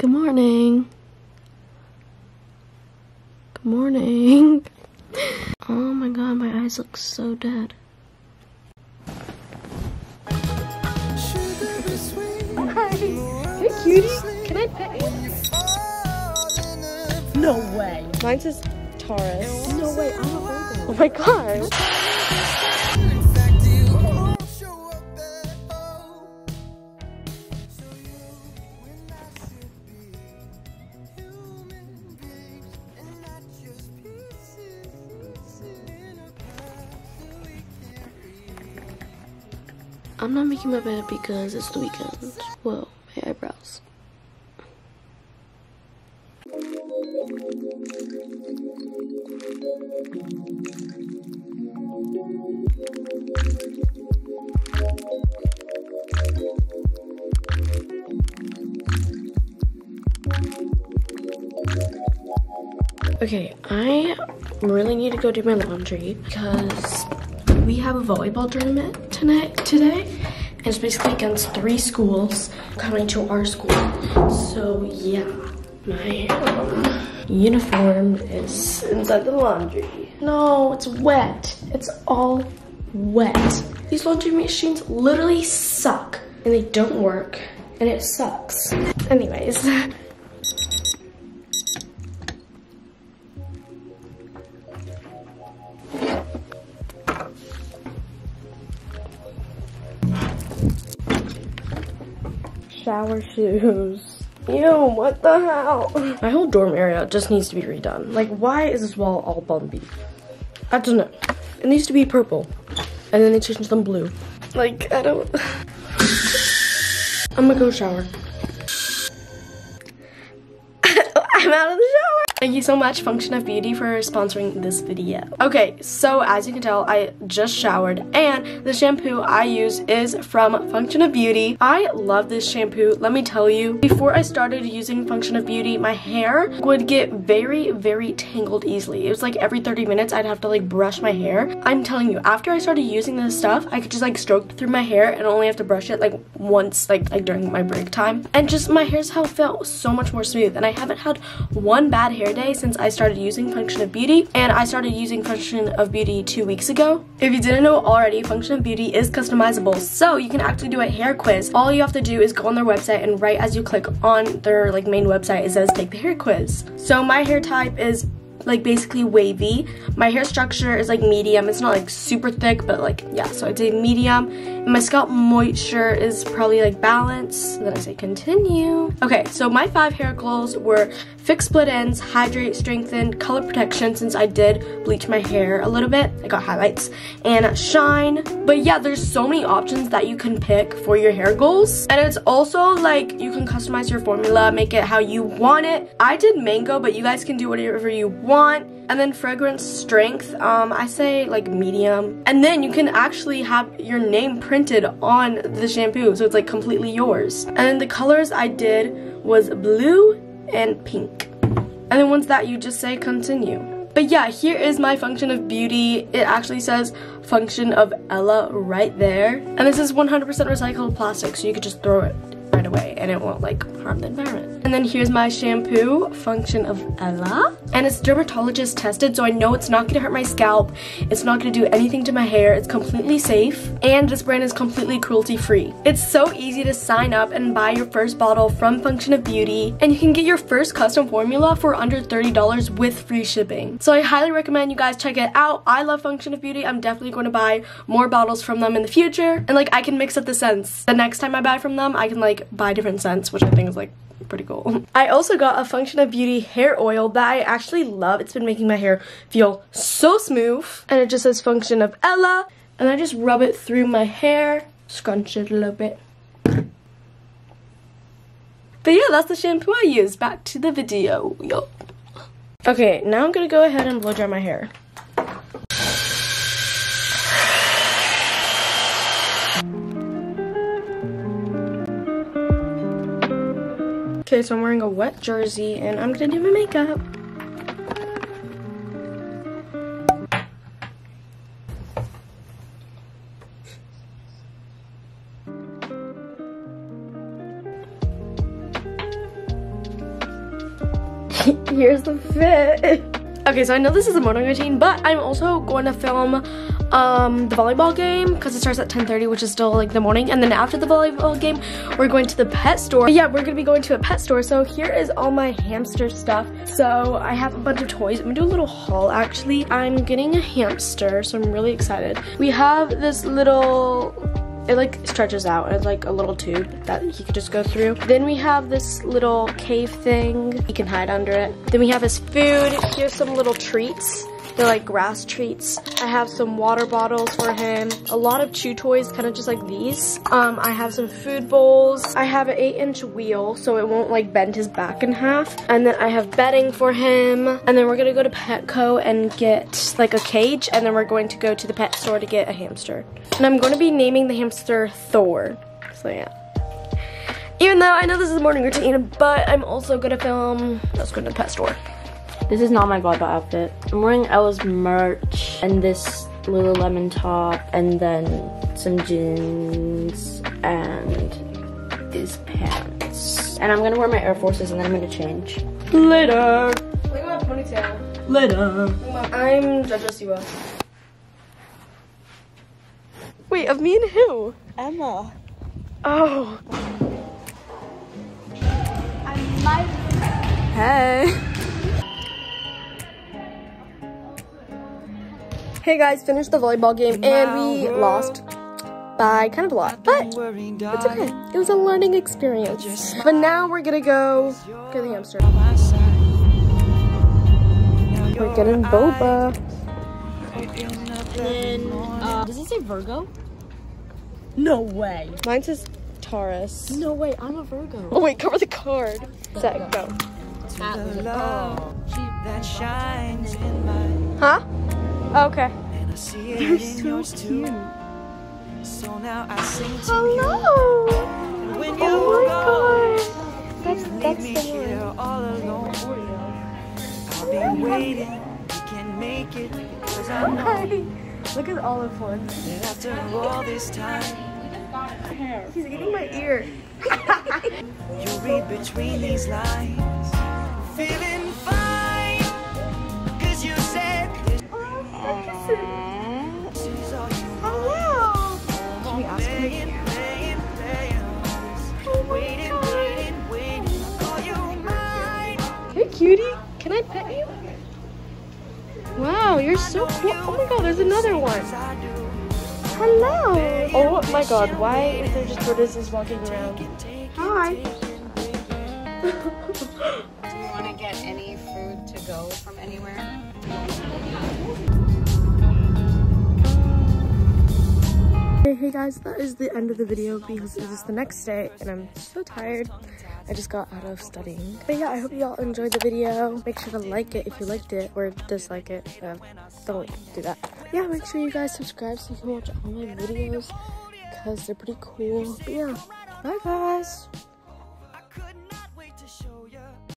Good morning. Good morning. Oh my god, my eyes look so dead. Hi. Hey, cutie. Can I pet you? No way. Mine says Taurus. No way. I'm a Virgo. Oh my god. I'm not making my bed because it's the weekend. Whoa, my eyebrows. Okay, I really need to go do my laundry because we have a volleyball tournament tonight today. And it's basically against three schools coming to our school. So yeah, my um, uniform is inside the laundry. No, it's wet. It's all wet. These laundry machines literally suck and they don't work and it sucks. Anyways. Shower shoes. Ew, what the hell? My whole dorm area just needs to be redone. Like, why is this wall all bumpy? I don't know. It needs to be purple. And then they changed them blue. Like, I don't... I'm gonna go shower. I'm out of. Thank you so much, Function of Beauty, for sponsoring this video. Okay, so as you can tell, I just showered, and the shampoo I use is from Function of Beauty. I love this shampoo, let me tell you. Before I started using Function of Beauty, my hair would get very, very tangled easily. It was like every 30 minutes, I'd have to like brush my hair. I'm telling you, after I started using this stuff, I could just like stroke through my hair and only have to brush it like once, like, like during my break time. And just my hair's how felt so much more smooth, and I haven't had one bad hair day since I started using Function of Beauty and I started using Function of Beauty two weeks ago. If you didn't know already, Function of Beauty is customizable so you can actually do a hair quiz. All you have to do is go on their website and right as you click on their like main website it says take the hair quiz. So my hair type is like basically wavy. My hair structure is like medium. It's not like super thick, but like, yeah, so I'd say medium. My scalp moisture is probably like balance. Then I say continue. Okay, so my five hair goals were fix split ends, hydrate, strengthen, color protection since I did bleach my hair a little bit. I got highlights and shine. But yeah, there's so many options that you can pick for your hair goals. And it's also like you can customize your formula, make it how you want it. I did mango, but you guys can do whatever you want. And then fragrance strength, um, I say like medium. And then you can actually have your name printed on the shampoo, so it's like completely yours. And then the colors I did was blue and pink. And then once that, you just say continue. But yeah, here is my function of beauty. It actually says function of Ella right there. And this is 100% recycled plastic, so you could just throw it right away and it won't like harm the environment. And then here's my shampoo, Function of Ella. And it's dermatologist tested, so I know it's not gonna hurt my scalp. It's not gonna do anything to my hair. It's completely safe. And this brand is completely cruelty free. It's so easy to sign up and buy your first bottle from Function of Beauty. And you can get your first custom formula for under $30 with free shipping. So I highly recommend you guys check it out. I love Function of Beauty. I'm definitely going to buy more bottles from them in the future. And like I can mix up the scents. The next time I buy from them, I can like buy different scents, which I think is like pretty cool. I also got a Function of Beauty hair oil that I actually love. It's been making my hair feel so smooth. And it just says Function of Ella. And I just rub it through my hair, scrunch it a little bit. But yeah, that's the shampoo I used. Back to the video. Okay, now I'm gonna go ahead and blow dry my hair. Okay, so I'm wearing a wet jersey and I'm gonna do my makeup. here's the fit. Okay, so I know this is a morning routine, but I'm also going to film um, the volleyball game because it starts at 10.30, which is still like the morning. And then after the volleyball game, we're going to the pet store. But yeah, we're gonna be going to a pet store. So here is all my hamster stuff. So I have a bunch of toys. I'm gonna do a little haul actually. I'm getting a hamster, so I'm really excited. We have this little it like stretches out it's like a little tube that he could just go through. Then we have this little cave thing. He can hide under it. Then we have his food. Here's some little treats they're like grass treats. I have some water bottles for him. A lot of chew toys, kind of just like these. Um, I have some food bowls. I have an eight inch wheel so it won't like bend his back in half. And then I have bedding for him. And then we're gonna go to Petco and get like a cage. And then we're going to go to the pet store to get a hamster. And I'm gonna be naming the hamster Thor. So yeah. Even though I know this is a morning routine, but I'm also gonna film, let's go to the pet store. This is not my volleyball outfit. I'm wearing Ella's merch and this Lululemon top and then some jeans and these pants. And I'm gonna wear my Air Forces and then I'm gonna change. Later. Look at my ponytail. Later. I'm Jojo Siwa. Wait, of me and who? Emma. Oh. Hey. Hey guys, finished the volleyball game and we lost by kind of a lot, but it's okay. It was a learning experience. But now we're gonna go get the hamster. We're getting boba. Then, uh, does it say Virgo? No way. Mine says Taurus. No way, I'm a Virgo. Oh wait, cover the card. Set, go. that shines in my Huh? Okay. and I see it in yours too. So now I sing to Hello. you. When you Oh go, my god. That's that's me the here one. all alone. I'll be waiting. We can make it because I know Hi. Look at olive ones. that after all this time, He's eating my ear. you'll read between these lines. Feeling fine. Hello. Can we ask waiting, waiting. Call you mine. Hey, cutie. Can I pet you? Wow, you're so cool. Oh my god, there's another one. Hello. Oh my god, why is there just tortoises walking around? Hi. Guys, that is the end of the video because it is the next day and I'm so tired. I just got out of studying. But yeah, I hope you all enjoyed the video. Make sure to like it if you liked it or dislike it. Uh, don't do that. Yeah, make sure you guys subscribe so you can watch all my videos because they're pretty cool. But yeah, bye guys.